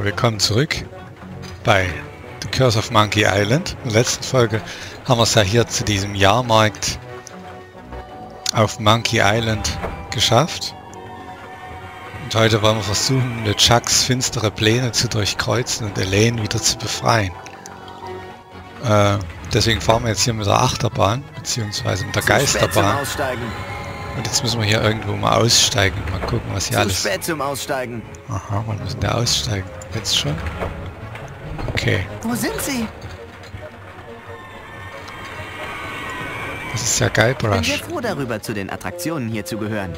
Ja, willkommen zurück bei The Curse of Monkey Island. In der letzten Folge haben wir es ja hier zu diesem Jahrmarkt auf Monkey Island geschafft. Und heute wollen wir versuchen, LeChucks finstere Pläne zu durchkreuzen und Elaine wieder zu befreien. Äh, deswegen fahren wir jetzt hier mit der Achterbahn, beziehungsweise mit der Geisterbahn. Und jetzt müssen wir hier irgendwo mal aussteigen. Mal gucken, was hier Zu alles... spät zum Aussteigen. Aha, wann müssen wir aussteigen? Jetzt schon? Okay, Wo sind Sie? das ist ja Bin sehr Guybrush. froh darüber, zu den Attraktionen hier zu gehören.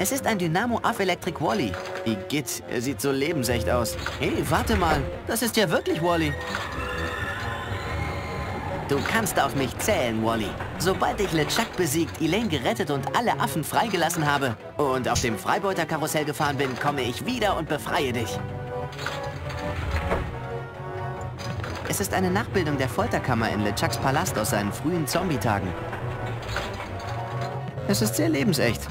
Es ist ein Dynamo Off Electric Wally. Igitt, er sieht so lebensecht aus. Hey, warte mal. Das ist ja wirklich Wally. Du kannst auf mich zählen, Wally. Sobald ich LeChuck besiegt, Elaine gerettet und alle Affen freigelassen habe und auf dem Freibeuterkarussell gefahren bin, komme ich wieder und befreie dich. Es ist eine Nachbildung der Folterkammer in LeChucks Palast aus seinen frühen Zombie-Tagen. Es ist sehr lebensecht.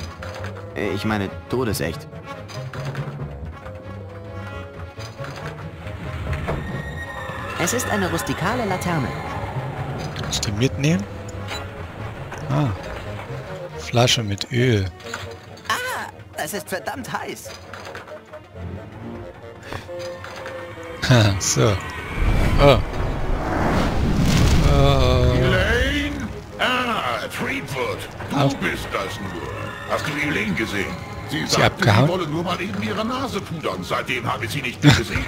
Ich meine, todesecht. Es ist eine rustikale Laterne. Kannst du mitnehmen? Ah. Flasche mit Öl. Es ist verdammt heiß. so. Oh. Oh. Elaine? Ah, Threepwood. Du Auf- bist das nur. Hast du Elaine gesehen? Sie, Sie sagte, abgehauen? sie wolle nur mal eben ihre Nase pudern. Seitdem habe ich sie nicht mehr gesehen.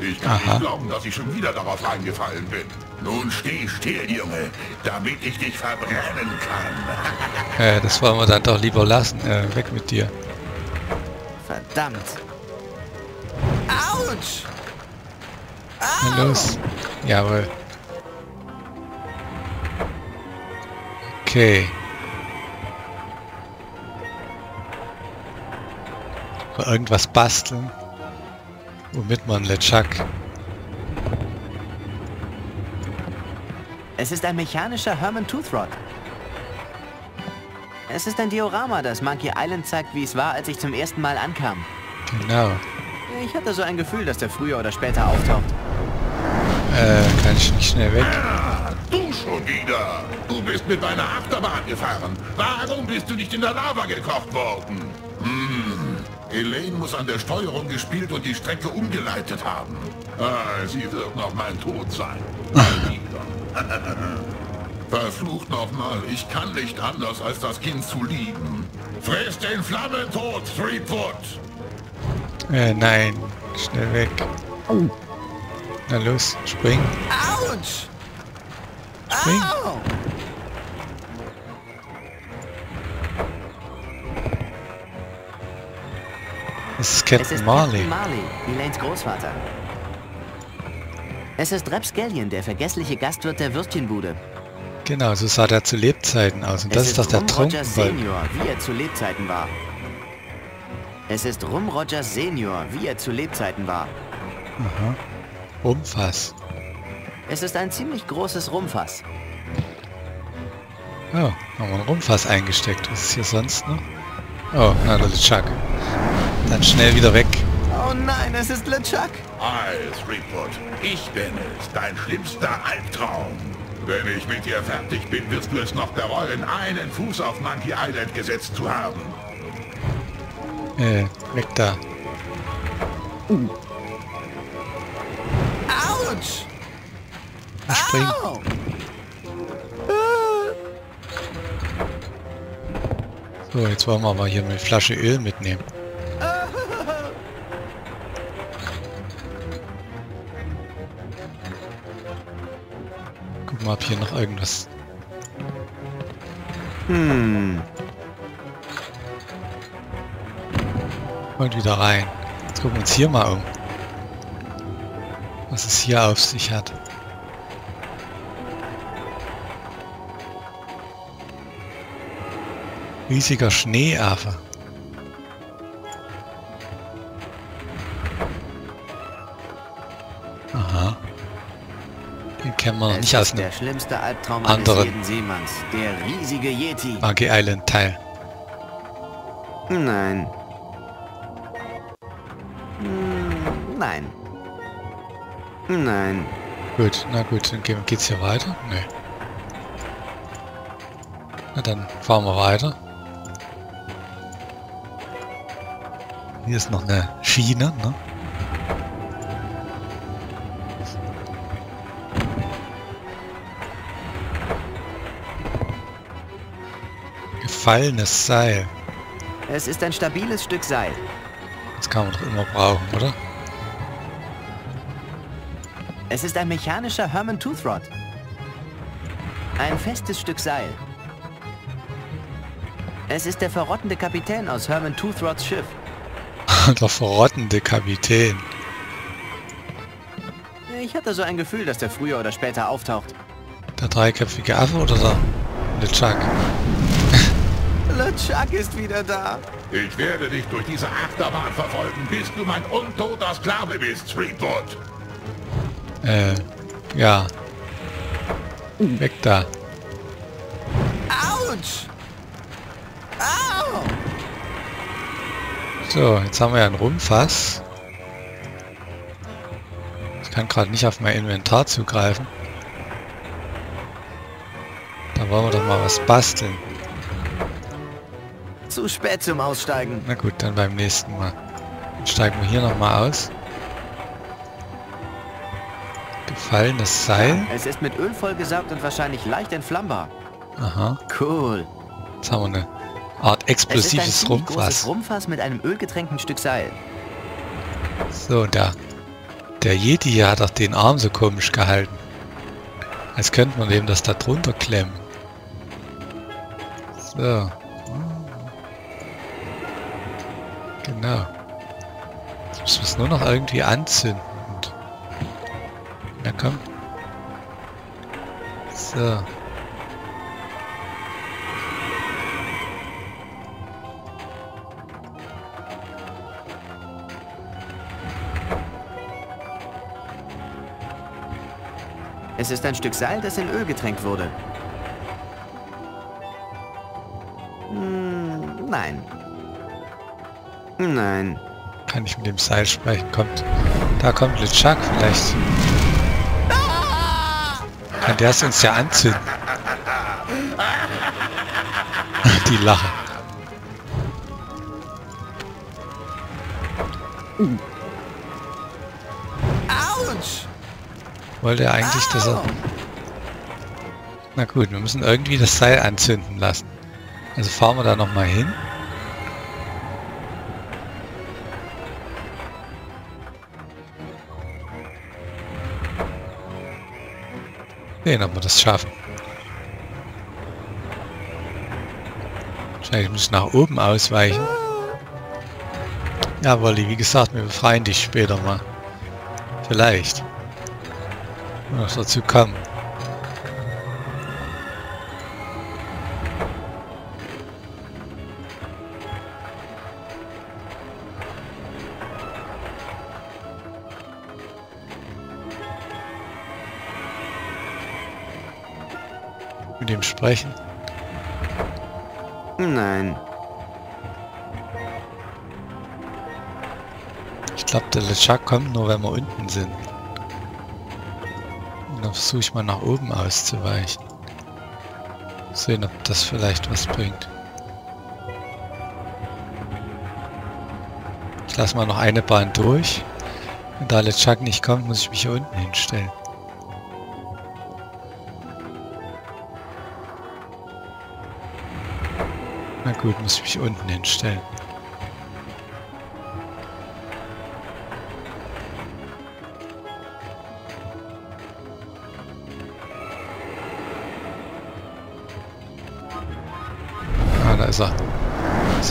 Ich kann Aha. nicht glauben, dass ich schon wieder darauf reingefallen bin. Nun steh still, Junge, damit ich dich verbrennen kann. Äh, das wollen wir dann doch lieber lassen. Äh, weg mit dir. Verdammt. Autsch! Na los. Jawohl. Okay. Mal irgendwas basteln. Womit man LeChuck... Es ist ein mechanischer Herman Toothrod. Es ist ein Diorama, das Monkey Island zeigt, wie es war, als ich zum ersten Mal ankam. Genau. Ich hatte so ein Gefühl, dass der früher oder später auftaucht. Äh, kann ich nicht schnell weg? Ah, du schon wieder. Du bist mit deiner Achterbahn gefahren. Warum bist du nicht in der Lava gekocht worden? Hm. Elaine muss an der Steuerung gespielt und die Strecke umgeleitet haben. Ah, sie wird noch mein Tod sein. Verflucht nochmal, ich kann nicht anders, als das Kind zu lieben. Friss den Flammentod, Threepwood! Äh, nein. Schnell weg. Na los, spring. Autsch! Spring. Au! Das ist Es Captain ist Marley. Captain Marley, Elaines Großvater. Es ist Rep Scallion, der vergessliche Gastwirt der Würstchenbude. Genau, so sah der zu Lebzeiten aus. Und das es ist doch der Trunkenbold. Senior, wie er zu Lebzeiten war. Es ist Rum Rogers Senior, wie er zu Lebzeiten war. Umfass. Es ist ein ziemlich großes Rumfass. Oh, haben wir ein Rumfass eingesteckt. Was ist hier sonst noch? Oh, na, der Chuck. Dann schnell wieder weg. Oh nein, es ist LeChuck. Hi, Threepwood. Ich bin es, dein schlimmster Albtraum. Wenn ich mit dir fertig bin, wirst du es noch bereuen, einen Fuß auf Monkey Island gesetzt zu haben. Äh, weg da. Autsch! Na, Spring. Au! So, jetzt wollen wir aber hier eine Flasche Öl mitnehmen. Gucken wir, ob hier noch irgendwas... Hm. Und wieder rein. Jetzt gucken wir uns hier mal um. Was es hier auf sich hat. Riesiger Schneeaffe. Aha. Den kennen wir noch nicht ist der schlimmste Albtraum anderen. Seemanns. Der riesige Yeti. Monkey Island Teil. Nein. Hm, nein. Nein. Gut, na gut, dann geht's hier weiter? Nee. Na dann fahren wir weiter. Hier ist noch eine Schiene, ne? Gefallenes Seil. Es ist ein stabiles Stück Seil. Das kann man doch immer brauchen, oder? Es ist ein mechanischer Herman Tooth Rod. Ein festes Stück Seil. Es ist der verrottende Kapitän aus Herman Tooth Rods Schiff. Der verrottende Kapitän. Ich hatte so ein Gefühl, dass der früher oder später auftaucht. Der dreiköpfige Affe oder der LeChuck? LeChuck ist wieder da. Ich werde dich durch diese Achterbahn verfolgen, bis du mein untoter Sklave bist, Streetwood. Äh, ja. Weg da. Autsch! So, jetzt haben wir ja ein Rumfass. Ich kann gerade nicht auf mein Inventar zugreifen. Da wollen wir doch mal was basteln. Zu spät zum Aussteigen. Na gut, dann beim nächsten Mal. Dann steigen wir hier nochmal aus. Gefallenes Seil. Es ist mit Öl vollgesaugt und wahrscheinlich leicht entflammbar. Aha. Cool. Jetzt haben wir eine Art explosives Rumfass. Rumfass mit einem ölgetränkten Stück Seil. So, der, der Yeti hier hat auch den Arm so komisch gehalten. Als könnte man dem das da drunter klemmen. So. Genau. Jetzt müssen wir es nur noch irgendwie anzünden. Und Na komm. So. Es ist ein Stück Seil, das in Öl getränkt wurde. Hm, nein. Nein. Kann ich mit dem Seil sprechen? Kommt. Da kommt LeChuck vielleicht. Kann der es uns ja anzünden? Die Lache. Wollte er eigentlich, dass er... Na gut, wir müssen irgendwie das Seil anzünden lassen. Also fahren wir da nochmal hin. Sehen, ob wir das schaffen. Wahrscheinlich muss ich nach oben ausweichen. Ja, Wolli, wie gesagt, wir befreien dich später mal. Vielleicht. Wenn noch dazu kommen. Mit dem sprechen. Nein. Ich glaube, der LeChuck kommt nur, wenn wir unten sind. Und versuche ich mal nach oben auszuweichen. Sehen, ob das vielleicht was bringt. Ich lasse mal noch eine Bahn durch. Wenn da LeChuck nicht kommt, muss ich mich hier unten hinstellen. Na gut, muss ich mich unten hinstellen.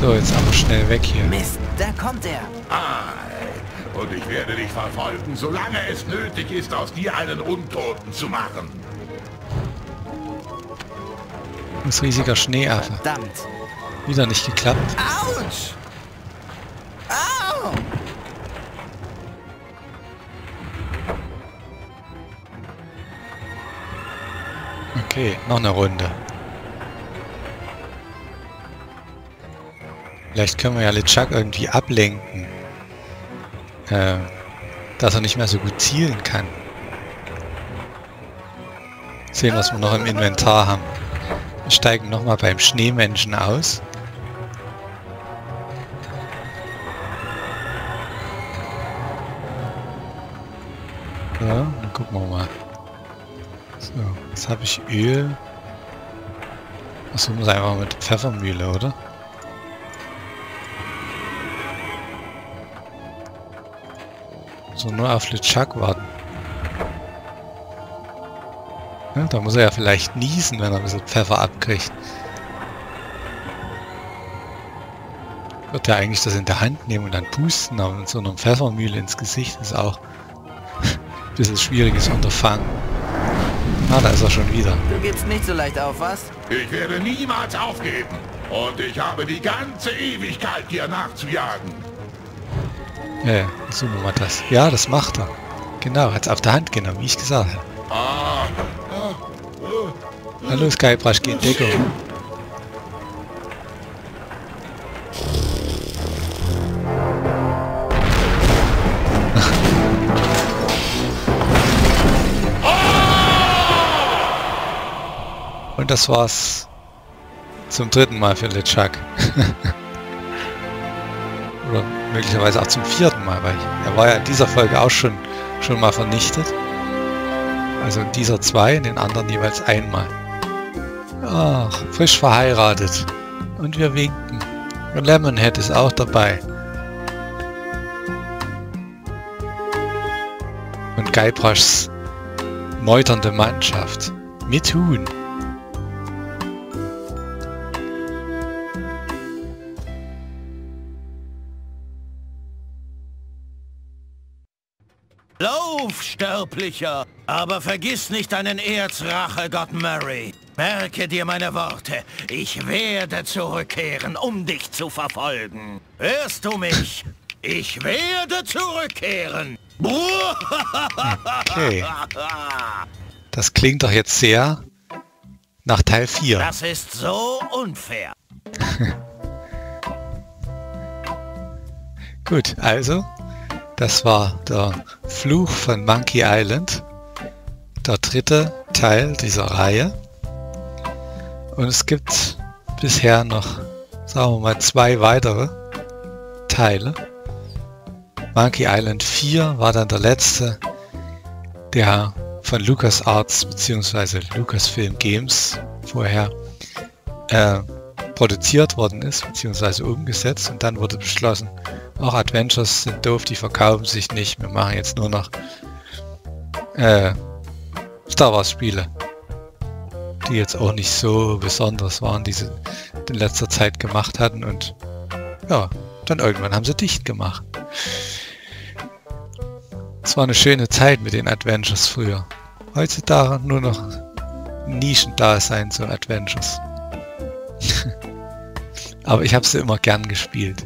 So, jetzt aber schnell weg hier. Mist, da kommt er. Ei, und ich werde dich verfolgen, solange es nötig ist, aus dir einen Untoten zu machen. Ein riesiger Schneeaffe. Verdammt. Wieder nicht geklappt. Autsch! Au! Okay, noch eine Runde. Vielleicht können wir ja LeChuck irgendwie ablenken. Äh, dass er nicht mehr so gut zielen kann. Sehen, was wir noch im Inventar haben. Wir steigen nochmal beim Schneemenschen aus. Ja, dann gucken wir mal. So, jetzt habe ich Öl. Wir es einfach mit Pfeffermühle, oder? So, nur auf LeChuck warten. Ja, da muss er ja vielleicht niesen, wenn er ein bisschen Pfeffer abkriegt. Wird er eigentlich das in der Hand nehmen und dann pusten, aber mit so einer Pfeffermühle ins Gesicht ist auch ein bisschen schwieriges Unterfangen. Ah, da ist er schon wieder. Du gibst nicht so leicht auf, was? Ich werde niemals aufgeben. Und ich habe die ganze Ewigkeit dir nachzujagen. Ja, suchen wir mal das. Ja, das macht er. Genau, hat's auf der Hand genommen, wie ich gesagt habe. Hallo Skybrash, geh in Deckung. Und das war's zum dritten Mal für LeChuck. Möglicherweise auch zum vierten Mal, weil er war ja in dieser Folge auch schon, schon mal vernichtet. Also in dieser zwei, in den anderen jeweils einmal. Ach, frisch verheiratet. Und wir winken. Lemonhead ist auch dabei. Und Guybrushs meuternde Mannschaft. Mit Huhn. Sterblicher! Aber vergiss nicht deinen Erzrachegott Murray. Merke dir meine Worte. Ich werde zurückkehren, um dich zu verfolgen. Hörst du mich? Ich werde zurückkehren. Okay. Das klingt doch jetzt sehr nach Teil 4. Das ist so unfair. Gut, also, das war der Fluch von Monkey Island, der dritte Teil dieser Reihe. Und es gibt bisher noch, sagen wir mal, zwei weitere Teile. Monkey Island 4 war dann der letzte, der von LucasArts bzw. Lucasfilm Games vorher äh, produziert worden ist bzw. umgesetzt und dann wurde beschlossen, auch Adventures sind doof, die verkaufen sich nicht, wir machen jetzt nur noch äh, Star Wars Spiele, die jetzt auch nicht so besonders waren, die sie in letzter Zeit gemacht hatten und ja, dann irgendwann haben sie dicht gemacht. Es war eine schöne Zeit mit den Adventures früher. Heutzutage nur noch Nischendasein so Adventures. Aber ich habe sie immer gern gespielt.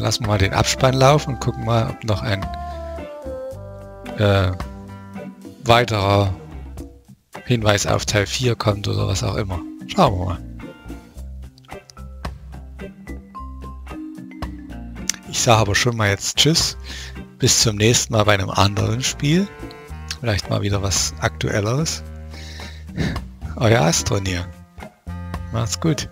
Lassen wir mal den Abspann laufen und gucken mal, ob noch ein äh, weiterer Hinweis auf Teil 4 kommt oder was auch immer. Schauen wir mal. Ich sage aber schon mal jetzt Tschüss. Bis zum nächsten Mal bei einem anderen Spiel. Vielleicht mal wieder was Aktuelleres. Euer Astronier. Macht's gut.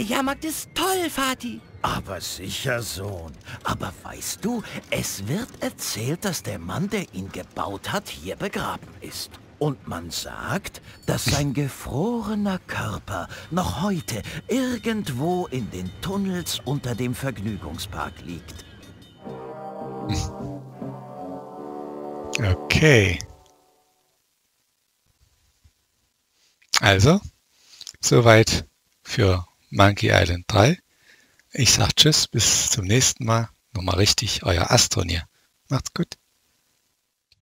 Der Jahrmarkt ist toll, Vati. Aber sicher, Sohn. Aber weißt du, es wird erzählt, dass der Mann, der ihn gebaut hat, hier begraben ist. Und man sagt, dass sein gefrorener Körper noch heute irgendwo in den Tunnels unter dem Vergnügungspark liegt. Okay. Also, soweit für Monkey Island 3. Ich sag Tschüss, bis zum nächsten Mal. Nochmal richtig, euer Astron hier. Macht's gut.